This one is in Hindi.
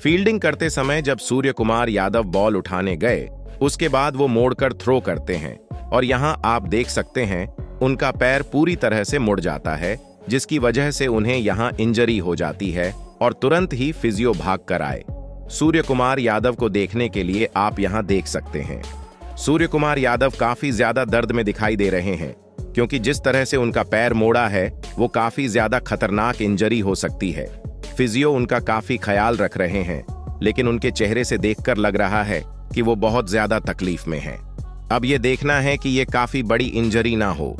फील्डिंग करते समय जब सूर्य कुमार यादव बॉल उठाने गए, उसके बाद वो मोड़कर थ्रो करते हैं। और यहाँ आप देख सकते हैं, उनका पैर पूरी तरह से मुड़ जाता है, जिसकी वजह से उन्हें यहाँ इंजरी हो जाती है और तुरंत ही फिजियो भाग कर आए। सूर्य कुमार यादव को देखने के लिए आप यहाँ देख सकते हैं। सूर्य कुमार यादव काफ़ी ज़्यादा दर्द में दिखाई दे रहे हैं, क्योंकि जिस तरह से उनका पैर मोड़ा है, वो काफ़ी ज़्यादा खतरनाक इंजरी हो सकती है। फिजियो उनका काफ़ी ख्याल रख रहे हैं, लेकिन उनके चेहरे से देखकर लग रहा है कि वो बहुत ज़्यादा तकलीफ़ में हैं। अब ये देखना है कि ये काफ़ी बड़ी इंजरी ना हो